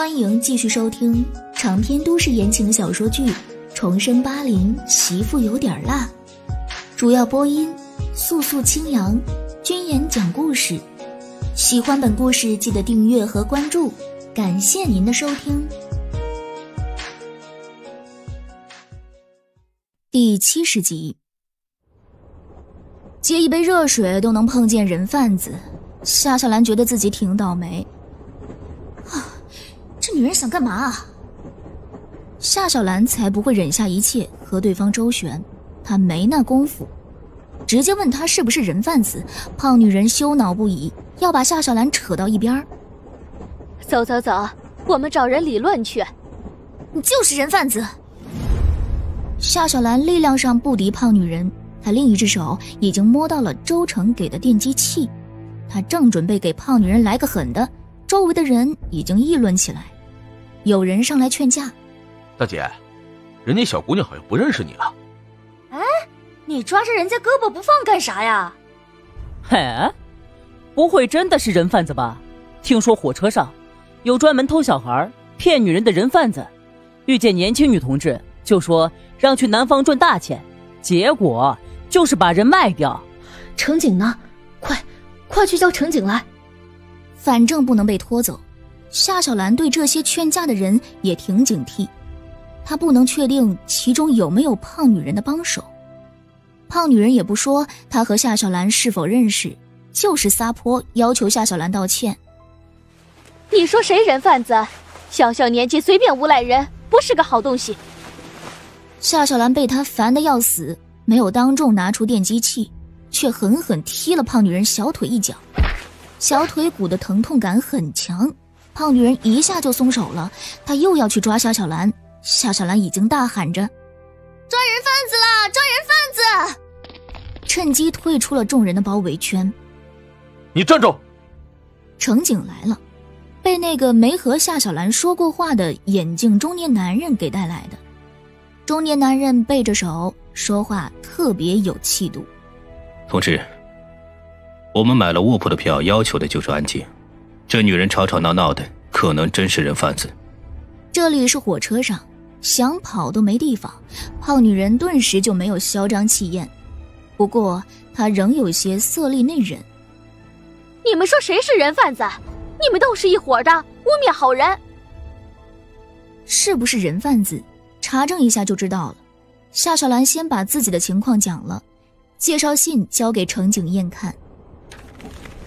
欢迎继续收听长篇都市言情小说剧《重生八零媳妇有点辣》，主要播音：素素清扬，君言讲故事。喜欢本故事，记得订阅和关注，感谢您的收听。第七十集，接一杯热水都能碰见人贩子，夏夏兰觉得自己挺倒霉。女人想干嘛啊？夏小兰才不会忍下一切和对方周旋，她没那功夫。直接问他是不是人贩子，胖女人羞恼不已，要把夏小兰扯到一边儿走走走，我们找人理论去。你就是人贩子。夏小兰力量上不敌胖女人，她另一只手已经摸到了周成给的电击器，她正准备给胖女人来个狠的，周围的人已经议论起来，有人上来劝架：“大姐，人家小姑娘好像不认识你了。”哎你抓着人家胳膊不放干啥呀？嘿，不会真的是人贩子吧？听说火车上有专门偷小孩、骗女人的人贩子，遇见年轻女同志就说让去南方赚大钱，结果就是把人卖掉。乘警呢？快，快去叫乘警来！反正不能被拖走。夏小兰对这些劝架的人也挺警惕，她不能确定其中有没有胖女人的帮手。胖女人也不说她和夏小兰是否认识，就是撒泼要求夏小兰道歉。你说谁人贩子？小小年纪随便诬赖人，不是个好东西。夏小兰被他烦得要死，没有当众拿出电击器，却狠狠踢了胖女人小腿一脚，小腿骨的疼痛感很强。胖女人一下就松手了，她又要去抓夏小兰，夏小兰已经大喊着：“抓人贩子了！抓人贩子！”趁机退出了众人的包围圈。你站住！乘警来了，被那个没和夏小兰说过话的眼镜中年男人给带来的。中年男人背着手说话，特别有气度。同志，我们买了卧铺的票，要求的就是安静。这女人吵吵闹闹的，可能真是人贩子。这里是火车上，想跑都没地方。胖女人顿时就没有嚣张气焰。不过，她仍有些色厉内荏。你们说谁是人贩子？你们都是一伙的，污蔑好人。是不是人贩子？查证一下就知道了。夏小兰先把自己的情况讲了，介绍信交给乘警验看。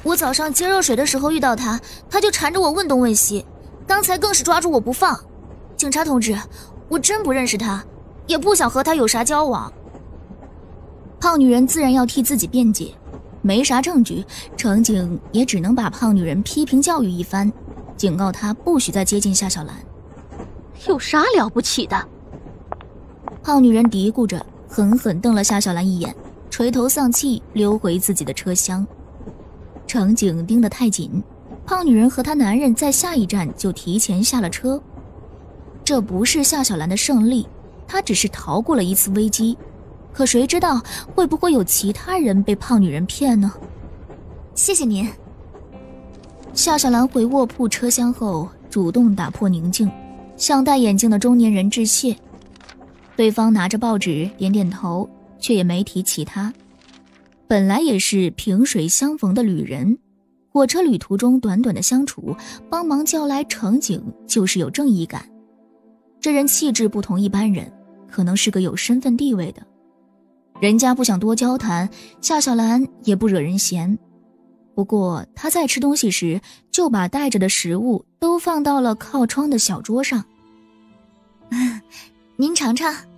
我早上接热水的时候遇到他，他就缠着我问东问西，刚才更是抓住我不放。警察同志，我真不认识他，也不想和他有啥交往。胖女人自然要替自己辩解，没啥证据，乘警也只能把胖女人批评教育一番，警告她不许再接近夏小兰。有啥了不起的？胖女人嘀咕着，狠狠瞪了夏小兰一眼，垂头丧气溜回自己的车厢。乘警盯得太紧，胖女人和她男人在下一站就提前下了车。这不是夏小兰的胜利，她只是逃过了一次危机。可谁知道会不会有其他人被胖女人骗呢？谢谢您。夏小兰回卧铺车厢后，主动打破宁静，向戴眼镜的中年人致谢。对方拿着报纸点点头，却也没提其他。本来也是萍水相逢的旅人，火车旅途中短短的相处，帮忙叫来乘警，就是有正义感。这人气质不同一般人，可能是个有身份地位的。人家不想多交谈，夏小兰也不惹人嫌。不过她在吃东西时，就把带着的食物都放到了靠窗的小桌上。您尝尝。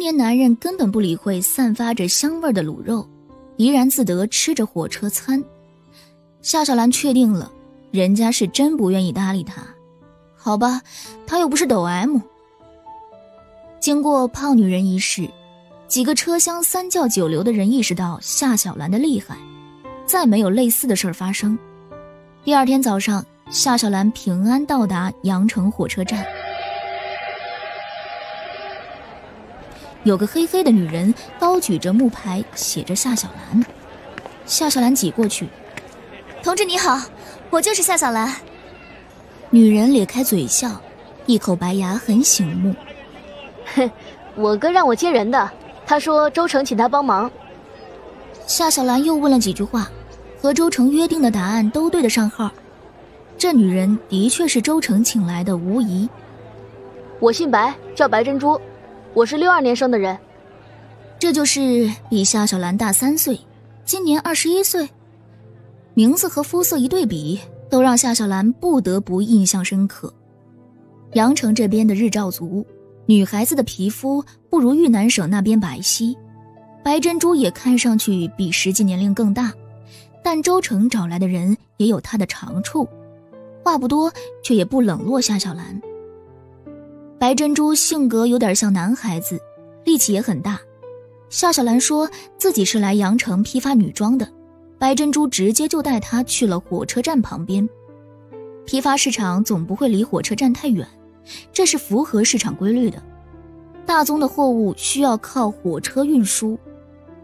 中年男人根本不理会散发着香味的卤肉，怡然自得吃着火车餐。夏小兰确定了，人家是真不愿意搭理他。好吧，他又不是抖 M。经过胖女人一事。几个车厢三教九流的人意识到夏小兰的厉害，再没有类似的事儿发生。第二天早上，夏小兰平安到达阳城火车站，有个黑黑的女人高举着木牌，写着夏小兰。夏小兰挤过去：“同志你好，我就是夏小兰。”女人咧开嘴笑，一口白牙很醒目。哼，我哥让我接人的，他说周成请他帮忙。夏小兰又问了几句话，和周成约定的答案都对得上号。这女人的确是周成请来的，无疑。我姓白，叫白珍珠，我是六二年生的人。这就是比夏小兰大三岁，今年二十一岁。名字和肤色一对比，都让夏小兰不得不印象深刻。阳城这边的日照足，女孩子的皮肤不如豫南省那边白皙。白珍珠也看上去比实际年龄更大，但周成找来的人也有他的长处，话不多，却也不冷落夏小兰。白珍珠性格有点像男孩子，力气也很大。夏小兰说自己是来阳城批发女装的。白珍珠直接就带他去了火车站旁边，批发市场总不会离火车站太远，这是符合市场规律的。大宗的货物需要靠火车运输，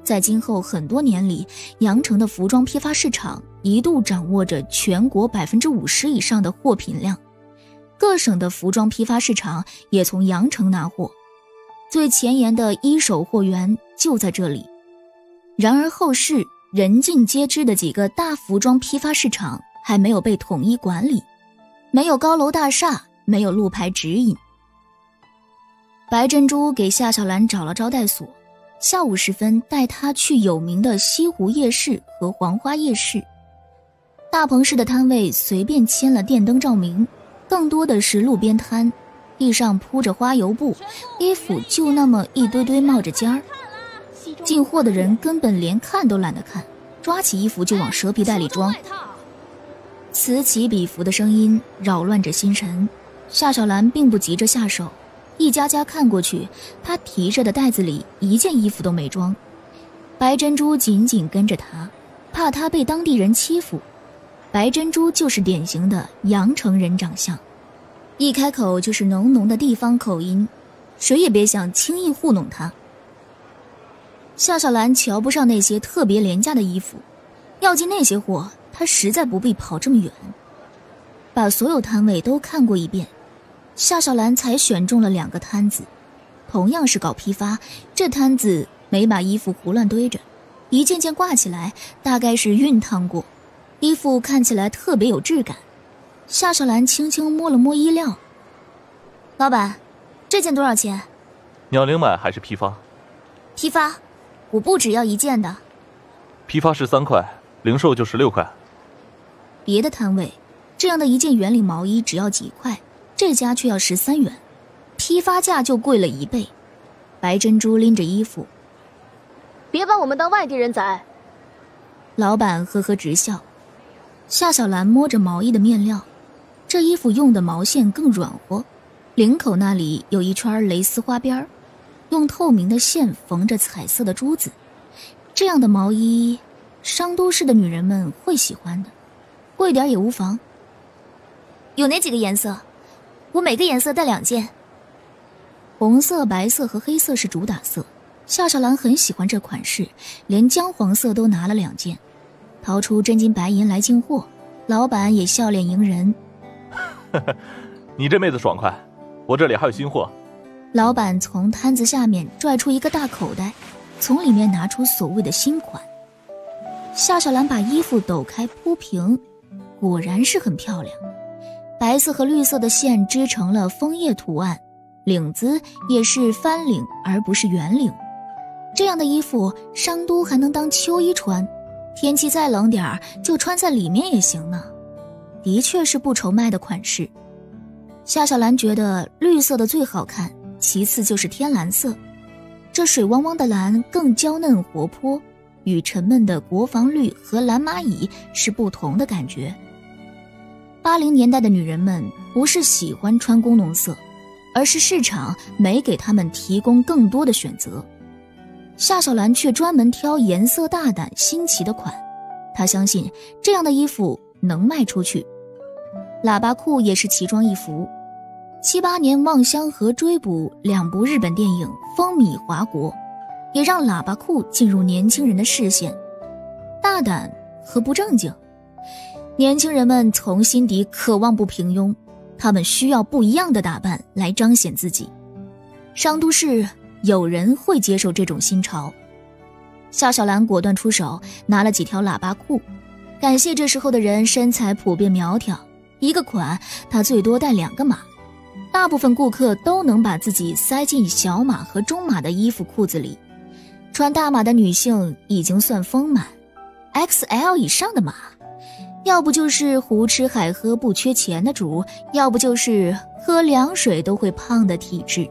在今后很多年里，阳城的服装批发市场一度掌握着全国百分之五十以上的货品量，各省的服装批发市场也从阳城拿货，最前沿的一手货源就在这里。然而后世。人尽皆知的几个大服装批发市场还没有被统一管理，没有高楼大厦，没有路牌指引。白珍珠给夏小兰找了招待所，下午时分带她去有名的西湖夜市和黄花夜市。大棚市的摊位随便牵了电灯照明，更多的是路边摊，地上铺着花油布，衣服就那么一堆堆冒着尖儿。进货的人根本连看都懒得看，抓起衣服就往蛇皮袋里装。此起彼伏的声音扰乱着心神，夏小兰并不急着下手，一家家看过去，她提着的袋子里一件衣服都没装。白珍珠紧紧跟着她，怕她被当地人欺负。白珍珠就是典型的阳城人长相，一开口就是浓浓的地方口音，谁也别想轻易糊弄她。夏小兰瞧不上那些特别廉价的衣服，要进那些货，她实在不必跑这么远。把所有摊位都看过一遍，夏小兰才选中了两个摊子，同样是搞批发，这摊子没把衣服胡乱堆着，一件件挂起来，大概是熨烫过，衣服看起来特别有质感。夏小兰轻轻摸了摸衣料，老板，这件多少钱？你要零买还是批发？批发。我不只要一件的，批发十三块，零售就十六块。别的摊位，这样的一件圆领毛衣只要几块，这家却要十三元，批发价就贵了一倍。白珍珠拎着衣服，别把我们当外地人宰。老板呵呵直笑。夏小兰摸着毛衣的面料，这衣服用的毛线更软和，领口那里有一圈蕾丝花边。用透明的线缝着彩色的珠子，这样的毛衣，商都市的女人们会喜欢的，贵点也无妨。有哪几个颜色？我每个颜色带两件。红色、白色和黑色是主打色，夏小兰很喜欢这款式，连姜黄色都拿了两件，掏出真金白银来进货。老板也笑脸迎人。你这妹子爽快，我这里还有新货。老板从摊子下面拽出一个大口袋，从里面拿出所谓的新款。夏小兰把衣服抖开铺平，果然是很漂亮。白色和绿色的线织成了枫叶图案，领子也是翻领而不是圆领。这样的衣服商都还能当秋衣穿，天气再冷点儿就穿在里面也行呢。的确是不愁卖的款式。夏小兰觉得绿色的最好看。其次就是天蓝色，这水汪汪的蓝更娇嫩活泼，与沉闷的国防绿和蓝蚂蚁是不同的感觉。八零年代的女人们不是喜欢穿工农色，而是市场没给她们提供更多的选择。夏小兰却专门挑颜色大胆、新奇的款，她相信这样的衣服能卖出去。喇叭裤也是奇装异服。七八年望乡和追捕两部日本电影风靡华国，也让喇叭裤进入年轻人的视线。大胆和不正经，年轻人们从心底渴望不平庸，他们需要不一样的打扮来彰显自己。商都市有人会接受这种新潮。夏小兰果断出手，拿了几条喇叭裤，感谢这时候的人身材普遍苗条，一个款她最多带两个码。大部分顾客都能把自己塞进小码和中码的衣服裤子里，穿大码的女性已经算丰满，XL 以上的码，要不就是胡吃海喝不缺钱的主，要不就是喝凉水都会胖的体质。